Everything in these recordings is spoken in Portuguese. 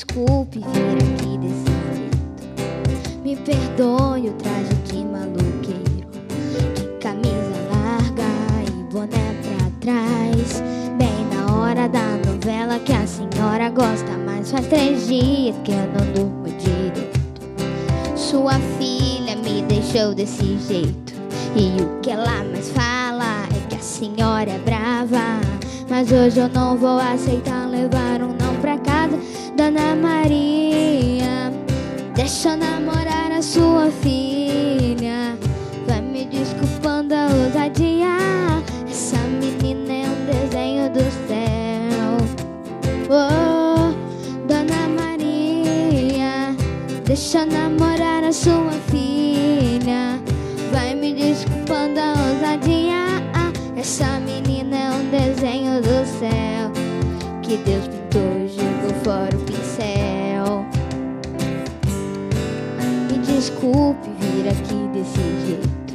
desculpe vir aqui desse jeito. Me perdoe o traje de maluqueiro, de camisa larga e boné pra trás. Bem na hora da novela que a senhora gosta, mas faz três dias que eu não durmo direito. Sua filha me deixou desse jeito, e o que ela mais fala é que a senhora é brava. Mas hoje eu não vou aceitar levar um não pra casa, Dona Maria. Deixa eu namorar a sua filha. Vai me desculpando a ousadia. Essa menina é um desenho do céu. Oh, Dona Maria. Deixa eu namorar a sua filha. Vai me desculpando a ousadia. Essa menina é um desenho do céu que Deus pintou e jogou fora o pincel. Me desculpe vir aqui desse jeito.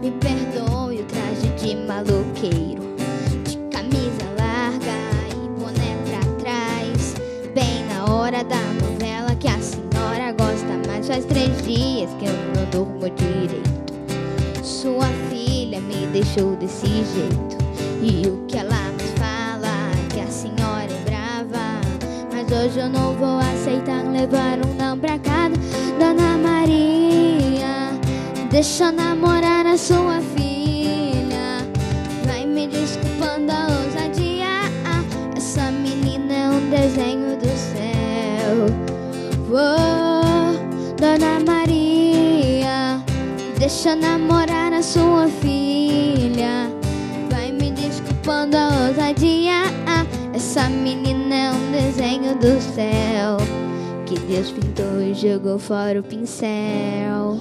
Me perdoe o traje de maloqueiro, de camisa larga e boné pra trás. Bem na hora da novela que a senhora gosta, mas faz três dias que eu não durmo direito. Sua filha me deixou desse jeito. E o que ela Mas hoje eu não vou aceitar levar um não pra casa. Dona Maria, deixa eu namorar a sua filha. Vai me desculpando a ousadia. Essa menina é um desenho do céu. Oh, Dona Maria, deixa eu namorar a sua filha. Vai me desculpando a ousadia. Essa menina é um desenho do céu que Deus pintou e jogou fora o pincel.